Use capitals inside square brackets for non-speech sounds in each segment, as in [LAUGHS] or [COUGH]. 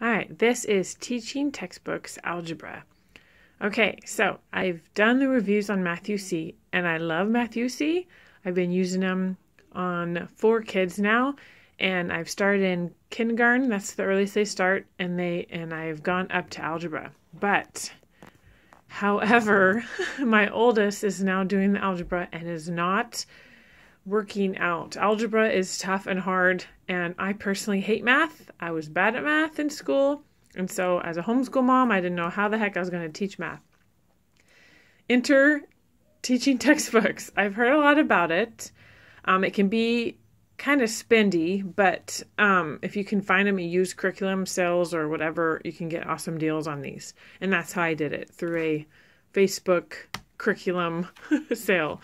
All right, this is Teaching Textbooks Algebra. Okay, so I've done the reviews on Math-U-See, and I love Math-U-See. I've been using them on four kids now, and I've started in kindergarten. That's the earliest they start, and they and I've gone up to algebra. But, however, [LAUGHS] my oldest is now doing the algebra and is not working out. Algebra is tough and hard, and I personally hate math. I was bad at math in school, and so as a homeschool mom, I didn't know how the heck I was going to teach math. Enter teaching [LAUGHS] textbooks. I've heard a lot about it. Um, it can be kind of spendy, but um, if you can find them at used curriculum sales or whatever, you can get awesome deals on these. And that's how I did it through a Facebook curriculum [LAUGHS] sale.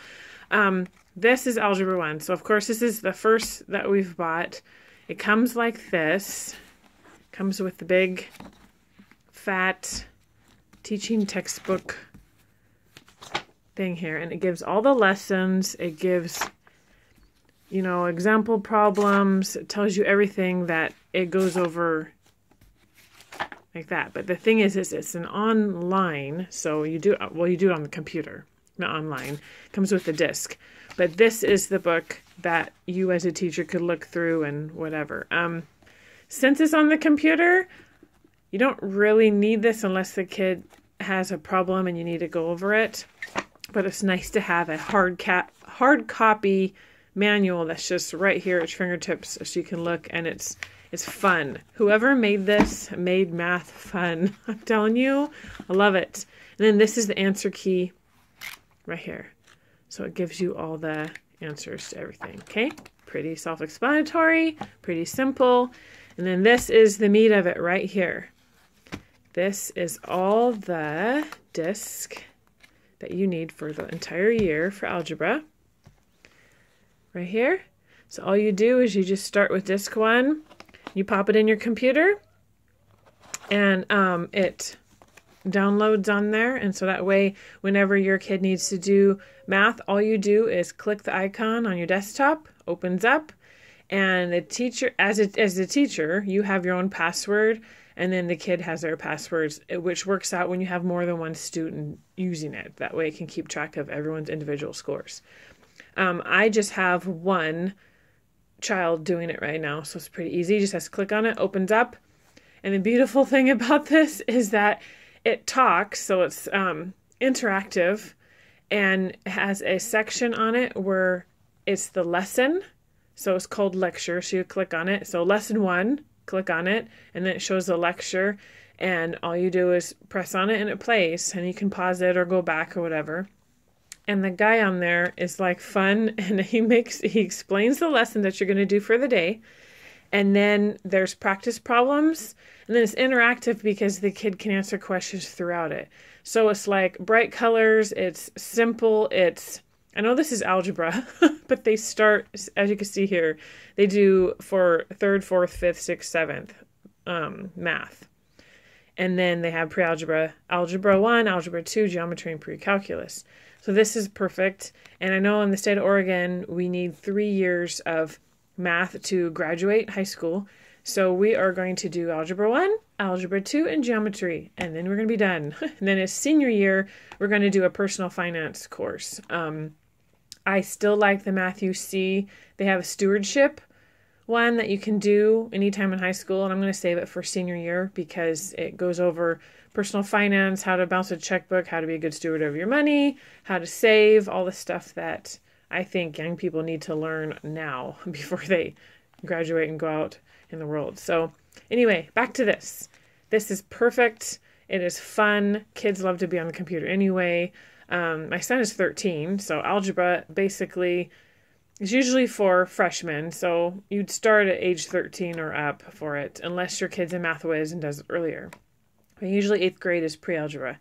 Um, this is Algebra 1. So, of course, this is the first that we've bought. It comes like this. Comes with the big, fat teaching textbook thing here. And it gives all the lessons. It gives, you know, example problems. It tells you everything that it goes over like that. But the thing is, is it's an online. So you do, well, you do it on the computer, not online. Comes with a disc. But this is the book that you as a teacher could look through and whatever. Um, since it's on the computer, you don't really need this unless the kid has a problem and you need to go over it. But it's nice to have a hard cap, hard copy manual that's just right here at your fingertips so you can look and it's it's fun. Whoever made this made math fun. [LAUGHS] I'm telling you, I love it. And then this is the answer key right here. So it gives you all the answers to everything. Okay, pretty self-explanatory, pretty simple. And then this is the meat of it right here. This is all the disc that you need for the entire year for algebra. Right here. So all you do is you just start with disc one, you pop it in your computer, and um, it downloads on there. And so that way, whenever your kid needs to do math, all you do is click the icon on your desktop, opens up, and the teacher, as a, as a teacher, you have your own password, and then the kid has their passwords, which works out when you have more than one student using it. That way, it can keep track of everyone's individual scores. Um, I just have one child doing it right now, so it's pretty easy. Just has to click on it, opens up. And the beautiful [LAUGHS] thing about this is that it talks, so it's um, interactive and has a section on it where it's the lesson. So it's called lecture. So you click on it. So lesson one, click on it, and then it shows the lecture. And all you do is press on it and it plays, and you can pause it or go back or whatever. And the guy on there is like fun, [LAUGHS] and he makes he explains the lesson that you're going to do for the day, and then there's practice problems and then it's interactive because the kid can answer questions throughout it. So it's like bright colors, it's simple, it's I know this is algebra, [LAUGHS] but they start as you can see here, they do for third, fourth, fifth, sixth, seventh um, math. And then they have pre-algebra, algebra 1, algebra 2, geometry and pre-calculus. So this is perfect. And I know in the state of Oregon, we need 3 years of math to graduate high school. So we are going to do Algebra 1, Algebra 2, and Geometry, and then we're going to be done. [LAUGHS] and then as senior year, we're going to do a personal finance course. Um, I still like the Math-U-See. They have a stewardship one that you can do anytime in high school, and I'm going to save it for senior year because it goes over personal finance, how to balance a checkbook, how to be a good steward of your money, how to save, all the stuff that I think young people need to learn now [LAUGHS] before they graduate and go out in the world. So, anyway, back to this. This is perfect. It is fun. Kids love to be on the computer anyway. Um, my son is 13, so algebra basically is usually for freshmen. So you'd start at age 13 or up for it, unless your kid's in MathWiz and does it earlier. But usually eighth grade is pre-algebra.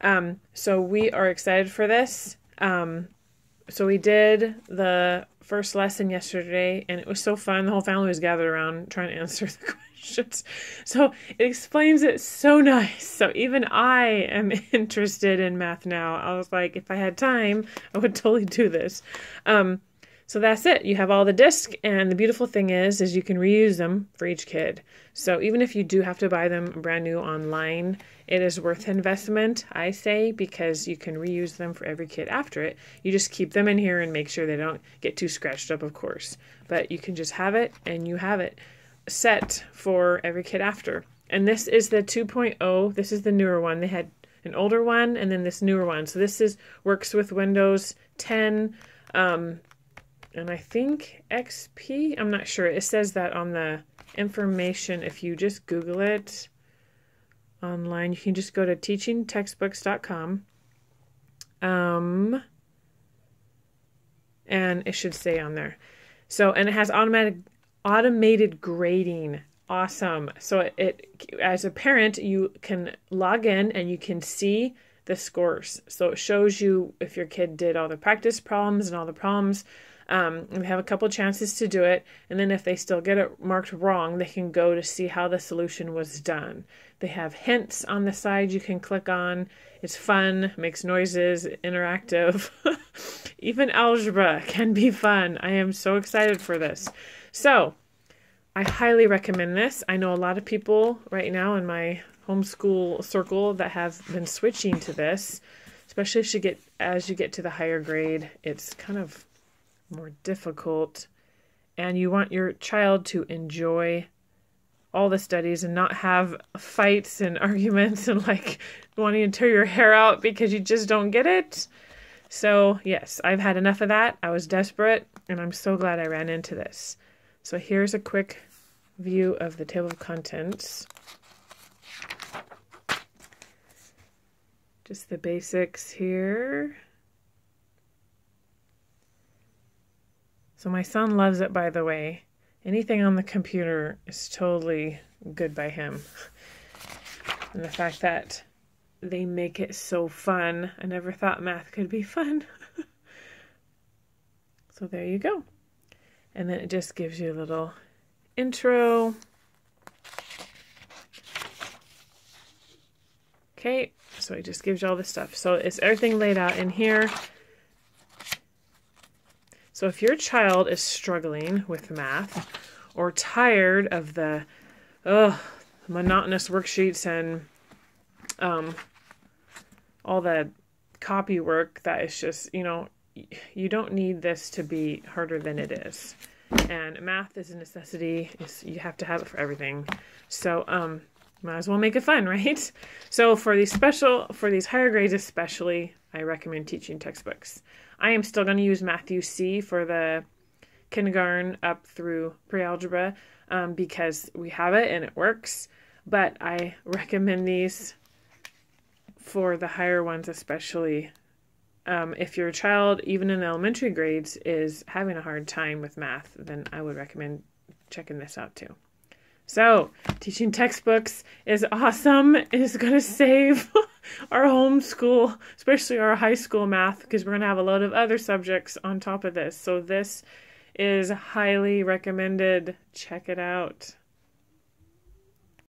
Um, so we are excited for this. Um, so we did the first lesson yesterday and it was so fun. The whole family was gathered around trying to answer [LAUGHS] the questions. So it explains it so nice. So even I am [LAUGHS] interested in math now. I was like, if I had time, I would totally do this. Um, So that's it. You have all the disc and the beautiful thing is is you can reuse them for each kid. So even if you do have to buy them brand new online, it is worth investment, I say, because you can reuse them for every kid after it. You just keep them in here and make sure they don't get too scratched up, of course. But you can just have it and you have it set for every kid after. And this is the 2.0. This is the newer one. They had an older one and then this newer one. So this is works with Windows 10 um, and I think XP. I'm not sure. It says that on the information. If you just Google it online, you can just go to teachingtextbooks.com. Um, and it should say on there. So, and it has automatic automated grading. Awesome. So it, it as a parent, you can log in and you can see the scores. So it shows you if your kid did all the practice problems and all the problems um, they have a couple chances to do it, and then if they still get it marked wrong, they can go to see how the solution was done. They have hints on the side you can click on. It's fun, makes noises, interactive. [LAUGHS] Even algebra can be fun. I am so excited for this. So, I highly recommend this. I know a lot of people right now in my homeschool circle that have been switching to this, especially as you get as you get to the higher grade. It's kind of more difficult, and you want your child to enjoy all the studies and not have fights and [LAUGHS] arguments and like wanting to tear your hair out because you just don't get it. So, yes, I've had enough of that. I was desperate, and I'm so glad I ran into this. So, here's a quick view of the table of contents. Just the basics here. So my son loves it, by the way. Anything on the computer is totally good by him. And the fact that they make it so fun. I never thought math could be fun. [LAUGHS] so there you go. And then it just gives you a little intro. Okay, so it just gives you all the stuff. So it's everything laid out in here. So if your child is struggling with math or tired of the ugh, monotonous worksheets and um, all the copy work that is just, you know, you don't need this to be harder than it is. And math is a necessity. It's, you have to have it for everything. So, um, might as well make it fun, [LAUGHS] right? So for these special, for these higher grades especially, I recommend teaching textbooks. I am still going to use Math-U-See for the kindergarten up through pre-algebra um, because we have it and it works. But I [LAUGHS] recommend these for the higher ones, especially um, if your child, even in elementary grades, is having a hard time with math, then I would recommend checking this out too. So, teaching textbooks is awesome. It is going to save [LAUGHS] our homeschool, especially our high school math, because we're going to have a lot of other subjects on top of this. So, this is highly recommended. Check it out.